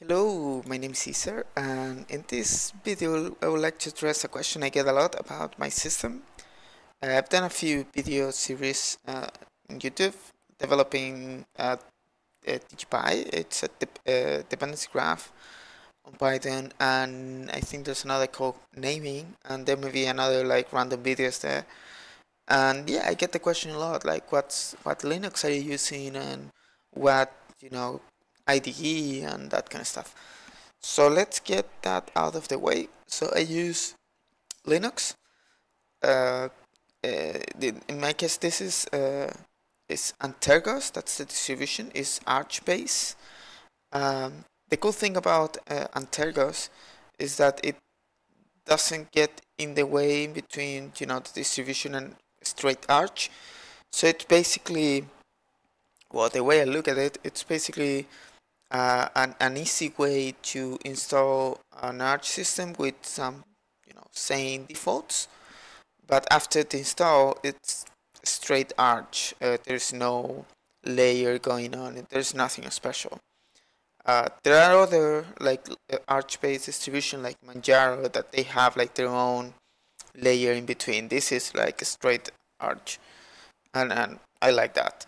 Hello, my name is Cesar, and in this video I would like to address a question I get a lot about my system. I've done a few video series uh, on YouTube developing uh, DigiPy. It's a de uh, dependency graph on Python, and I think there's another called naming, and there may be another like random videos there. And yeah, I get the question a lot, like what's what Linux are you using, and what you know IDE and that kind of stuff. So let's get that out of the way. So I use Linux. Uh, uh, in my case, this is uh, is Antergos. That's the distribution. Is Arch Um, the cool thing about uh, Antergos is that it doesn't get in the way between you know the distribution and straight Arch. So it's basically well, the way I look at it, it's basically uh, an, an easy way to install an Arch system with some you know sane defaults. But after the install it's straight Arch. Uh, there's no layer going on. There's nothing special. Uh, there are other like uh, Arch based distribution like Manjaro that they have like their own layer in between. This is like a straight Arch. And, and I like that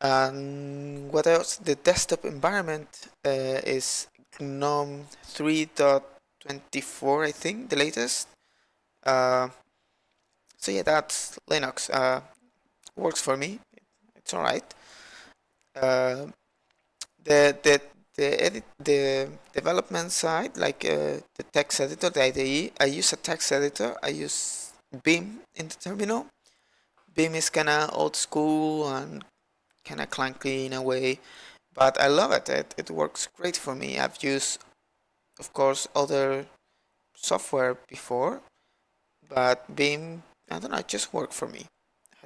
and what else? The desktop environment uh, is GNOME 3.24, I think, the latest. Uh, so yeah, that's Linux. Uh, works for me. It's all right. Uh, the the the edit the development side, like uh, the text editor, the IDE. I use a text editor. I use Vim in the terminal. Vim is kind of old school and kind of clunky in a way, but I love it. it. It works great for me. I've used, of course, other software before, but Vim, I don't know, it just worked for me.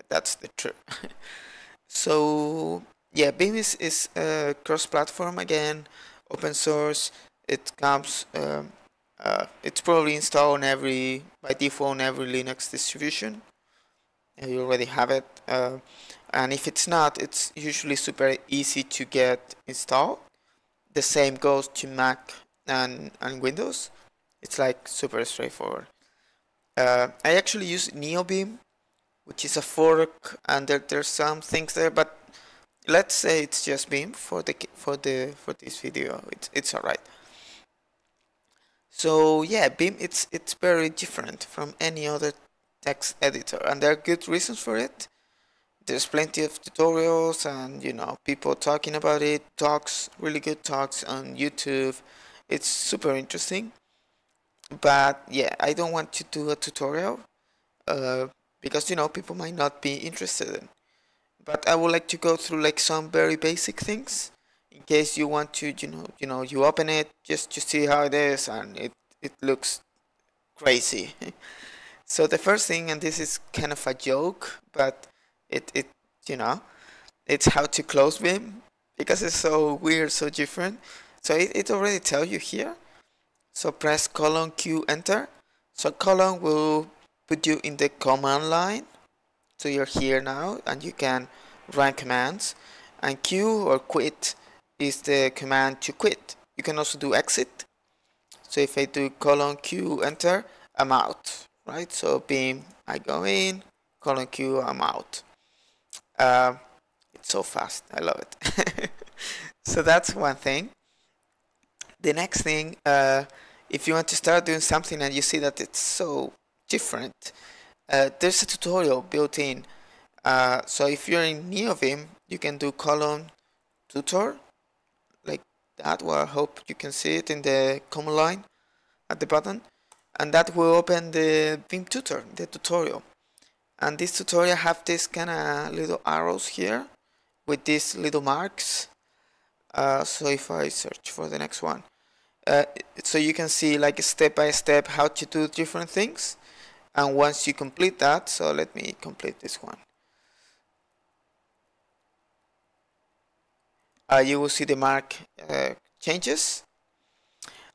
That's the truth. so yeah, Vim is, is uh, cross-platform again, open source. It comes, um, uh, it's probably installed on every, by default on every Linux distribution. You already have it. Uh, and if it's not it's usually super easy to get installed. The same goes to Mac and, and Windows. It's like super straightforward. Uh, I actually use NeoVim which is a fork and there, there's some things there but let's say it's just Vim for the for the for this video. It's it's all right so yeah Vim it's it's very different from any other text editor and there are good reasons for it there's plenty of tutorials and you know people talking about it talks really good talks on youtube. It's super interesting. But yeah i don't want to do a tutorial uh, because you know people might not be interested in. But i would like to go through like some very basic things in case you want to you know you know you open it just to see how it is and it it looks crazy. So the first thing and this is kind of a joke but it it you know it's how to close Vim because it's so weird so different. So it, it already tell you here. So press colon q enter. So colon will put you in the command line. So you're here now and you can run commands. And q or quit is the command to quit. You can also do exit. So if I do colon q enter I'm out right? So Vim I go in colon q I'm out uh, it's so fast. I love it. so that's one thing. The next thing, uh, if you want to start doing something and you see that it's so different, uh, there's a tutorial built in. Uh, so if you're in NeoVim, you can do colon tutor like that. Well, I hope you can see it in the command line at the bottom. And that will open the Vim tutor, the tutorial and this tutorial have this kind of little arrows here with these little marks. Uh, so if I search for the next one uh, so you can see like step by step how to do different things. And once you complete that so let me complete this one. Uh, you will see the mark uh, changes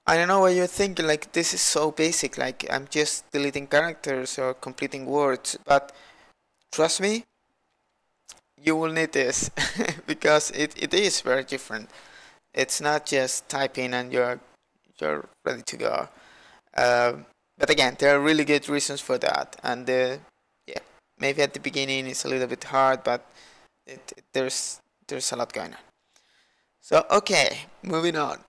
I don't know what you're thinking, like this is so basic, like I'm just deleting characters or completing words, but trust me, you will need this because it, it is very different. It's not just typing and you're you're ready to go. Uh, but again, there are really good reasons for that, and uh, yeah, maybe at the beginning it's a little bit hard, but it, it, there's there's a lot going on. So okay, moving on.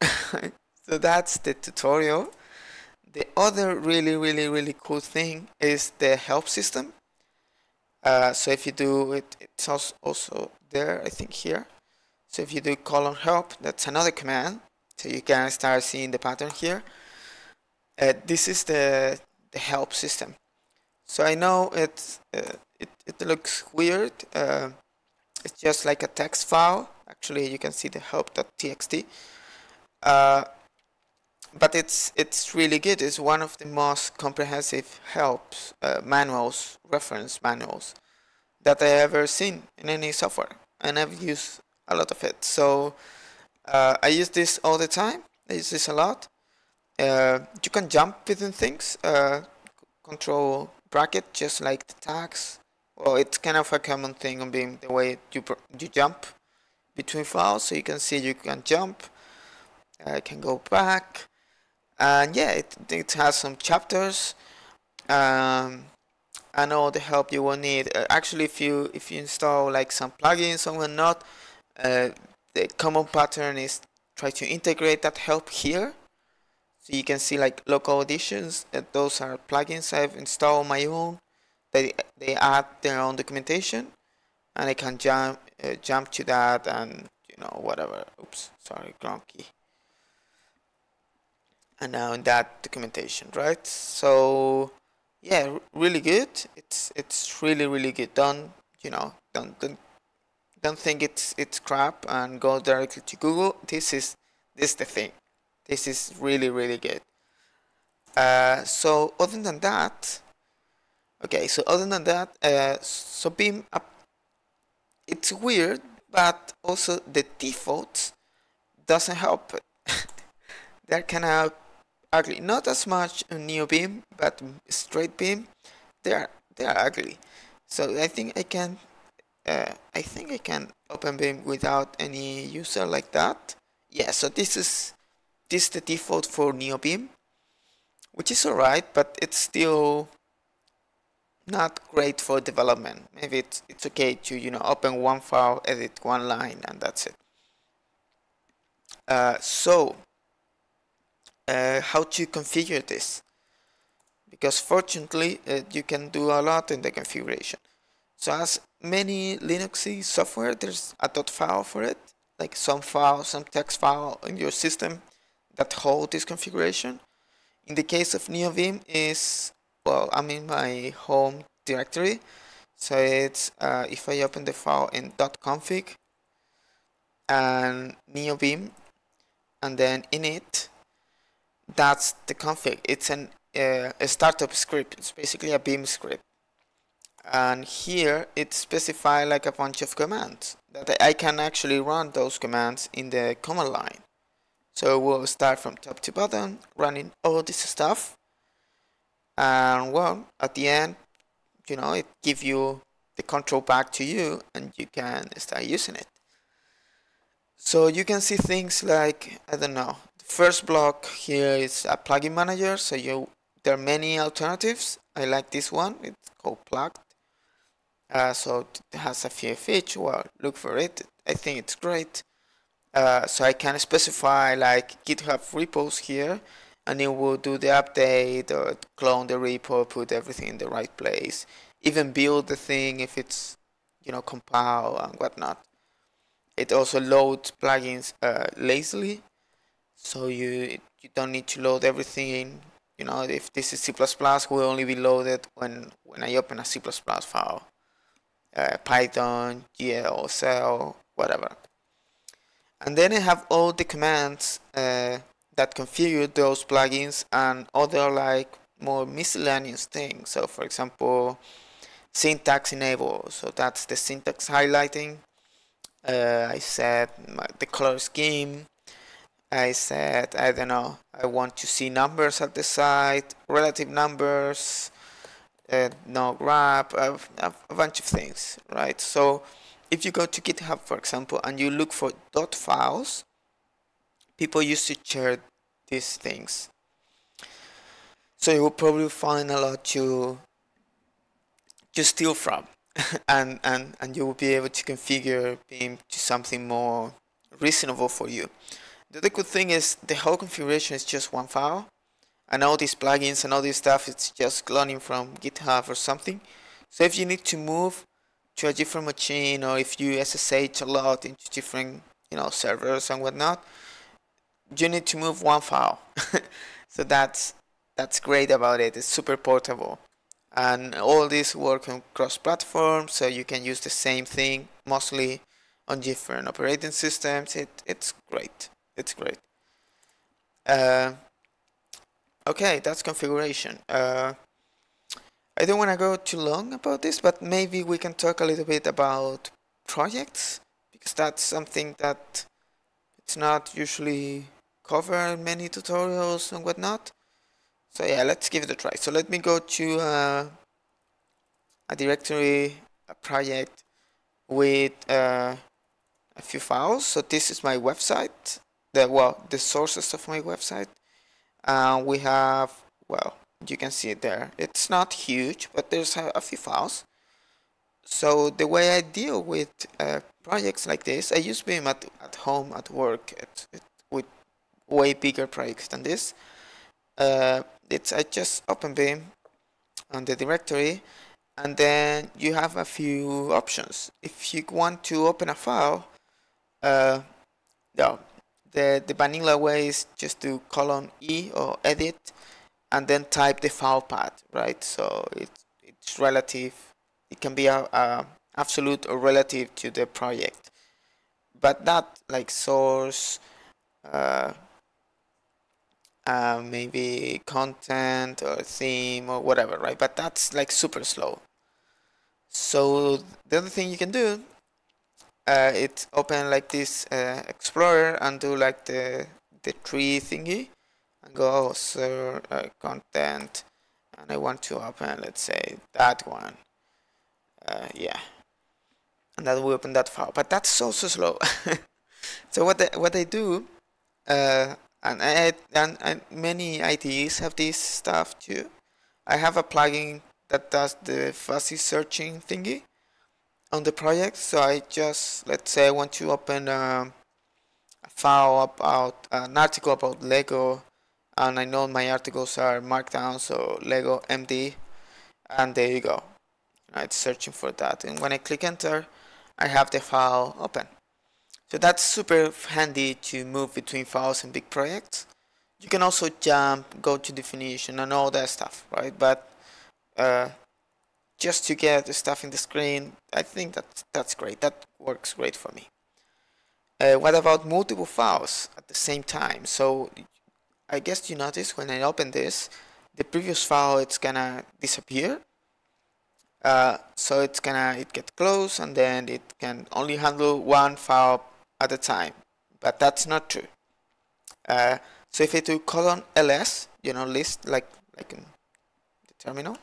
so that's the tutorial. The other really really really cool thing is the help system. Uh, so if you do it, it's also there I think here. So if you do colon help, that's another command. So you can start seeing the pattern here. Uh, this is the, the help system. So I know it's, uh, it, it looks weird. Uh, it's just like a text file. Actually, you can see the help.txt. Uh, but it's it's really good. It's one of the most comprehensive helps uh, manuals, reference manuals that I ever seen in any software, and I've used a lot of it. So uh, I use this all the time. I use this a lot. Uh, you can jump between things. Uh, control bracket just like the tags. Well, it's kind of a common thing on being the way you you jump between files. So you can see you can jump. I can go back, and yeah, it it has some chapters. Um, and all the help you will need. Uh, actually, if you if you install like some plugins or whatnot, uh, the common pattern is try to integrate that help here so you can see like local additions that those are plugins I've installed my own they, they add their own documentation and I can jump uh, jump to that and you know whatever oops sorry grunky and now in that documentation right so yeah really good it's it's really really good done you know don't don't don't think it's it's crap and go directly to Google. This is this is the thing. This is really really good. Uh, so other than that, okay. So other than that, uh, so Vim, up it's weird, but also the defaults doesn't help. They're kind of ugly. Not as much on NeoVim, but straight Vim, they are they are ugly. So I think I can uh, I think I can open Vim without any user like that. Yeah, so this is this is the default for NeoVim, which is alright, but it's still not great for development. Maybe it's it's okay to you know open one file, edit one line, and that's it. Uh, so, uh, how to configure this? Because fortunately, uh, you can do a lot in the configuration. So as many Linuxy software, there's a dot file for it, like some file, some text file in your system that hold this configuration. In the case of NeoVim is, well, I'm in my home directory. So it's, uh, if I open the file in .config and NeoVim, and then init, that's the config. It's an, uh, a startup script. It's basically a Vim script and here it specifies like a bunch of commands that I can actually run those commands in the command line so we'll start from top to bottom running all this stuff and well at the end you know it gives you the control back to you and you can start using it so you can see things like I don't know first block here is a plugin manager so you there are many alternatives I like this one it's called plugged uh, so it has a few features. Well, look for it. I think it's great. Uh, so I can specify like GitHub repos here and it will do the update or clone the repo, put everything in the right place, even build the thing if it's, you know, compile and whatnot. It also loads plugins uh, lazily, so you you don't need to load everything. You know, if this is C++, will only be loaded when when I open a C++ file uh, Python, GL, Cell, whatever. And then I have all the commands uh, that configure those plugins and other like more miscellaneous things. So for example, syntax enable. So that's the syntax highlighting. Uh, I said my, the color scheme. I said, I don't know, I want to see numbers at the side, relative numbers, uh, no grab, a, a, bunch of things, right? So if you go to GitHub, for example, and you look for dot files, people used to share these things. So you will probably find a lot to to steal from, and and and you will be able to configure Vim to something more reasonable for you. The other good thing is the whole configuration is just one file, and all these plugins and all this stuff it's just cloning from GitHub or something. So if you need to move to a different machine or if you SSH a lot into different you know servers and whatnot, you need to move one file. so that's that's great about it. It's super portable. And all this work on cross-platform, so you can use the same thing mostly on different operating systems. It it's great. It's great. Uh, okay, that's configuration. Uh, I don't want to go too long about this, but maybe we can talk a little bit about projects because that's something that it's not usually covered in many tutorials and whatnot. So yeah, let's give it a try. So let me go to uh, a directory, a project with uh, a few files. So this is my website, the well, the sources of my website. Uh, we have well, you can see it there. It's not huge, but there's a, a few files. So the way I deal with uh, projects like this, I use Vim at, at home, at work, with way bigger projects than this. Uh, it's I just open Vim on the directory and then you have a few options. If you want to open a file, uh, yeah, the, the vanilla way is just to colon E or edit and then type the file path, right? So it's, it's relative, it can be a, a absolute or relative to the project, but not like source, uh, uh, maybe content or theme or whatever, right? But that's like super slow. So the other thing you can do, uh, it's open like this uh, Explorer and do like the the tree thingy, and go oh, uh, content, and I want to open let's say that one, uh, yeah, and that will open that file. But that's also slow. so what they, what they do uh, and I, and, and many IDEs have this stuff too. I have a plugin that does the fuzzy searching thingy on the project. So I just let's say I want to open um, a file about an article about Lego, and I know my articles are markdown, so Lego MD, and there you go. It's searching for that, and when I click enter, I have the file open. So that's super handy to move between files and big projects. You can also jump, go to definition and all that stuff, right? But uh, just to get the stuff in the screen, I think that that's great. That works great for me. Uh, what about multiple files at the same time? So I guess you notice when I open this, the previous file it's gonna disappear. Uh, so it's gonna it get closed and then it can only handle one file at a time, but that's not true. Uh, so if I do colon ls, you know, list like like in the terminal,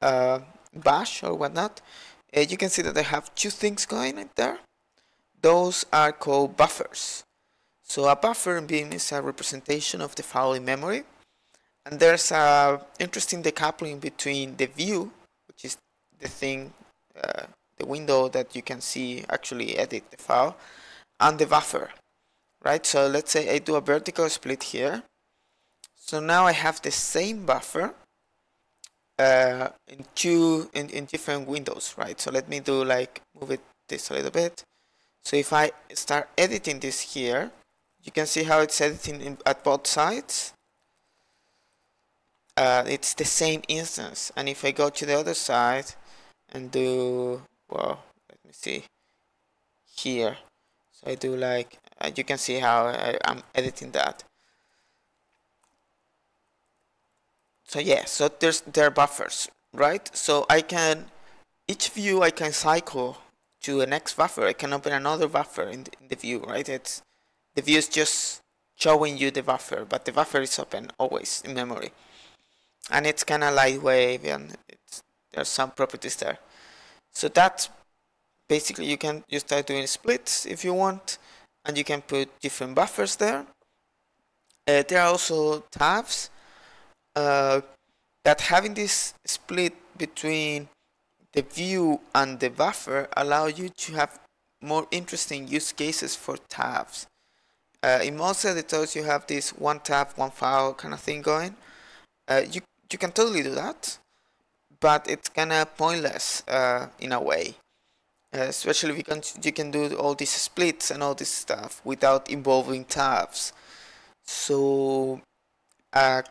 uh, bash or whatnot, uh, you can see that I have two things going there. Those are called buffers. So a buffer in Vim is a representation of the file in memory, and there's a interesting decoupling between the view, which is the thing, uh, the window that you can see actually edit the file, and the buffer right so let's say I do a vertical split here so now I have the same buffer uh, in two in, in different windows right? So let me do like move it this a little bit. So if I start editing this here you can see how it's editing in, at both sides. Uh, it's the same instance. And if I go to the other side and do well let me see here. So I do like uh, you can see how I, I'm editing that so yeah so there's there are buffers right? So I can each view I can cycle to a next buffer. I can open another buffer in the, in the view right? It's the view is just showing you the buffer but the buffer is open always in memory. And it's kind of lightweight and there's some properties there. So that's basically you can you start doing splits if you want and you can put different buffers there. Uh, there are also tabs uh, that having this split between the view and the buffer allow you to have more interesting use cases for tabs. Uh, in most editors you have this one tab, one file kind of thing going. Uh, you, you can totally do that, but it's kind of pointless uh, in a way. Uh, especially if you can, you can do all these splits and all this stuff without involving tabs. So, uh,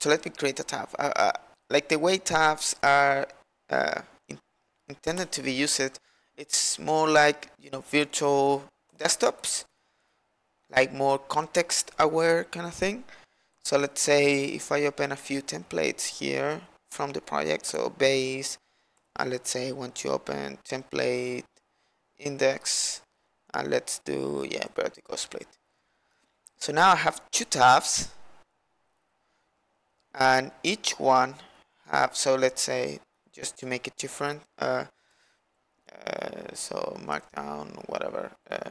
so let me create a tab. Uh, like the way tabs are in intended to be used it's more like you know virtual desktops. Like more context aware kind of thing. So let's say if I open a few templates here from the project so base and let's say I want to open template index and let's do yeah vertical split. So now I have two tabs and each one have so let's say just to make it different uh, uh, so markdown whatever uh,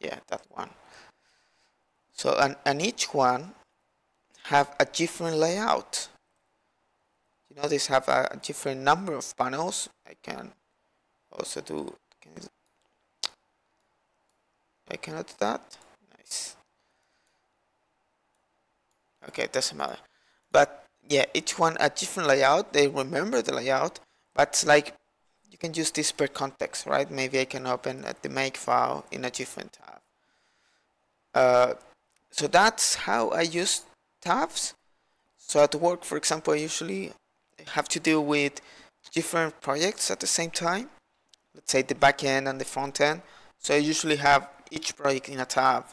yeah that one. So and, and each one have a different layout. You know these have a, a different number of panels. I can also do can I cannot do that? Nice. Okay doesn't matter but yeah each one a different layout they remember the layout but like you can use this per context, right? Maybe I can open the make file in a different tab. Uh, so that's how I use tabs. So at work, for example, I usually have to deal with different projects at the same time. Let's say the backend and the front end. So I usually have each project in a tab.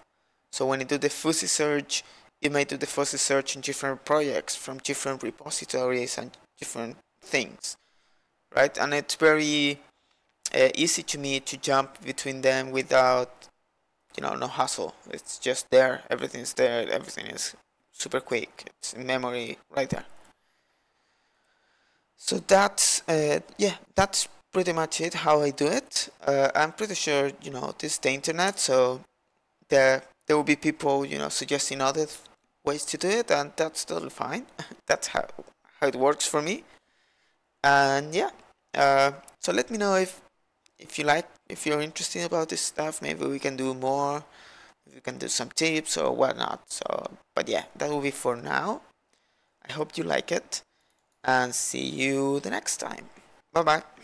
So when I do the fuzzy search, it may do the fuzzy search in different projects from different repositories and different things right? And it's very uh, easy to me to jump between them without, you know, no hassle. It's just there. Everything's there. Everything is super quick. It's in memory right there. So that's, uh, yeah, that's pretty much it, how I do it. Uh, I'm pretty sure, you know, this is the internet, so there, there will be people, you know, suggesting other ways to do it, and that's totally fine. that's how, how it works for me. And yeah uh, so let me know if if you like if you're interested about this stuff. Maybe we can do more we can do some tips or whatnot. So but yeah that will be for now. I hope you like it and see you the next time. Bye bye